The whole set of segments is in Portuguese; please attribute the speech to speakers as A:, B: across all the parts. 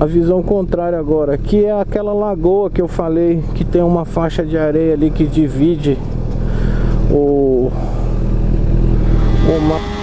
A: a visão contrária agora, que é aquela lagoa que eu falei que tem uma faixa de areia ali que divide o, o mar.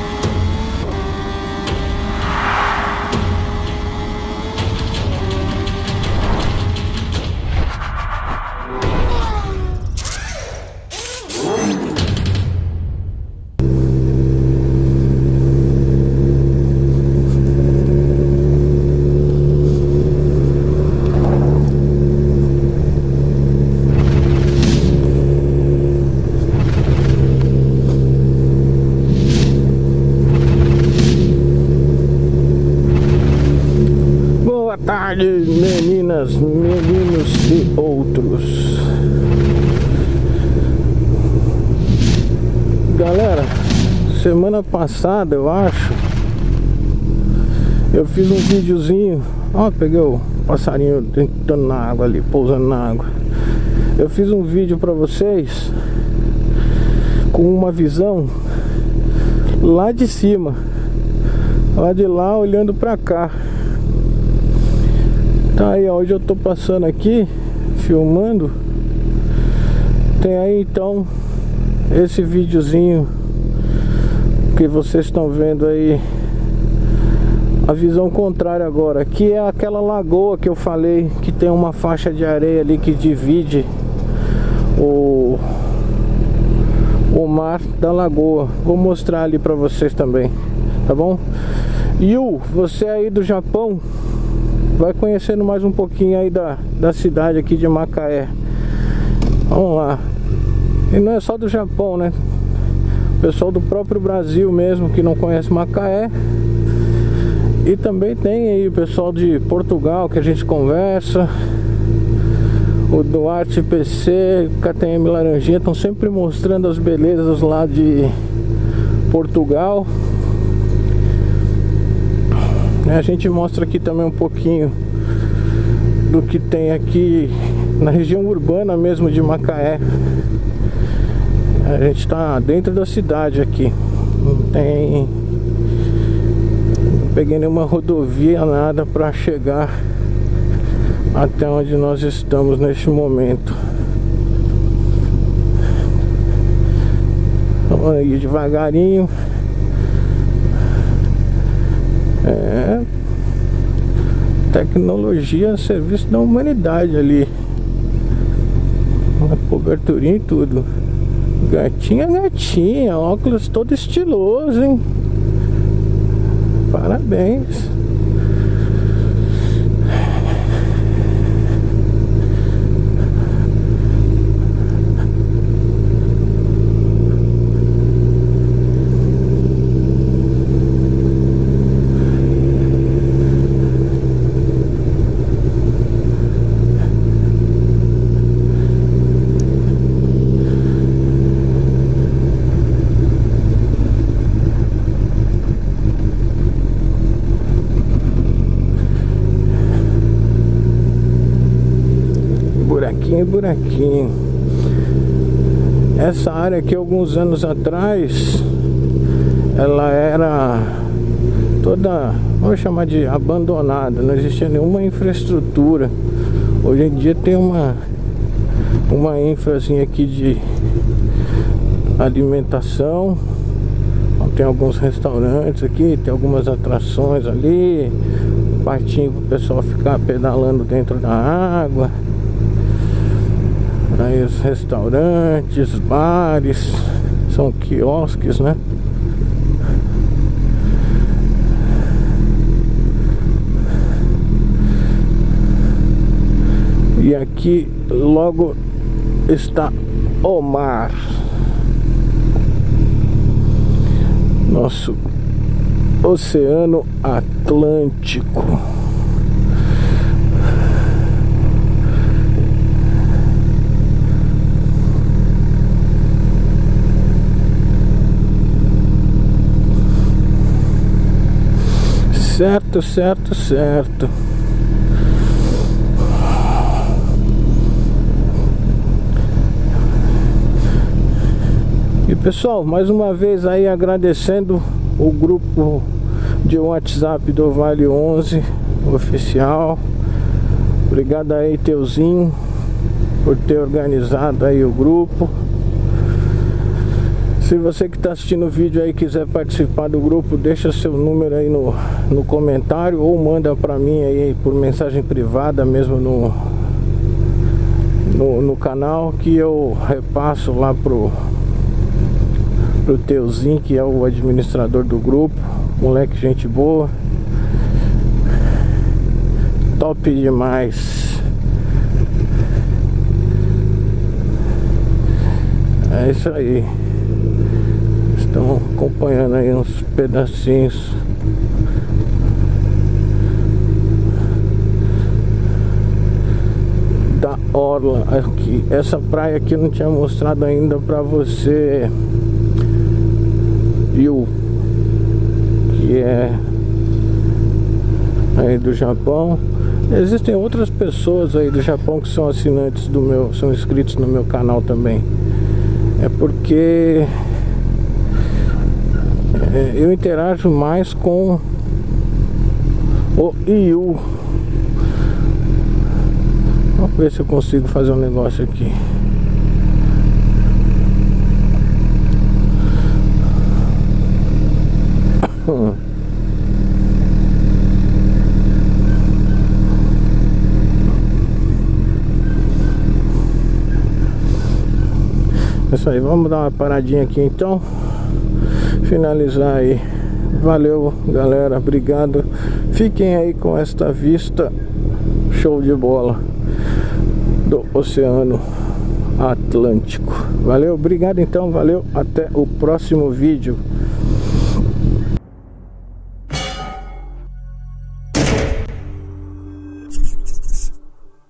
A: Tarde, meninas, meninos e outros. Galera, semana passada eu acho, eu fiz um videozinho. Ó, peguei o passarinho entrando na água ali, pousando na água. Eu fiz um vídeo pra vocês com uma visão lá de cima, lá de lá olhando pra cá. Tá aí, hoje eu tô passando aqui, filmando. Tem aí então esse videozinho que vocês estão vendo aí a visão contrária agora, que é aquela lagoa que eu falei que tem uma faixa de areia ali que divide o o mar da lagoa. Vou mostrar ali para vocês também, tá bom? Yu, você aí do Japão, vai conhecendo mais um pouquinho aí da, da cidade aqui de Macaé. Vamos lá. E não é só do Japão, né? O pessoal do próprio Brasil mesmo que não conhece Macaé. E também tem aí o pessoal de Portugal que a gente conversa. O Duarte PC, KTM Laranjinha estão sempre mostrando as belezas lá de Portugal. A gente mostra aqui também um pouquinho do que tem aqui na região urbana mesmo de Macaé. A gente está dentro da cidade aqui. Não tem. Não peguei nenhuma rodovia, nada para chegar até onde nós estamos neste momento. Vamos aí devagarinho. É, tecnologia a serviço da humanidade ali. Uma coberturinha e tudo. Gatinha, gatinha, óculos todo estiloso, hein? Parabéns. Buraquinho, buraquinho. Essa área aqui, alguns anos atrás, ela era toda, vamos chamar de abandonada, não existia nenhuma infraestrutura. Hoje em dia tem uma uma infrazinha aqui de alimentação. Tem alguns restaurantes aqui, tem algumas atrações ali, partinho para o pessoal ficar pedalando dentro da água. Aí os restaurantes, bares, são quiosques, né? E aqui logo está o mar. Nosso Oceano Atlântico. Certo, certo, certo. E pessoal, mais uma vez aí agradecendo o grupo de WhatsApp do Vale 11 Oficial. Obrigado aí, Teuzinho, por ter organizado aí o grupo. Se você que está assistindo o vídeo aí quiser participar do grupo, deixa seu número aí no, no comentário ou manda para mim aí por mensagem privada mesmo no, no, no, canal que eu repasso lá pro, pro Teuzinho, que é o administrador do grupo, moleque gente boa. Top demais. É isso aí acompanhando aí uns pedacinhos da orla aqui. Essa praia aqui eu não tinha mostrado ainda pra você, Yu, que é aí do Japão. Existem outras pessoas aí do Japão que são assinantes do meu, são inscritos no meu canal também. É porque é, eu interajo mais com o IU. Vamos ver se eu consigo fazer um negócio aqui. Isso aí, vamos dar uma paradinha aqui então finalizar aí. Valeu, galera. Obrigado. Fiquem aí com esta vista show de bola do Oceano Atlântico. Valeu, obrigado então, valeu. Até o próximo vídeo.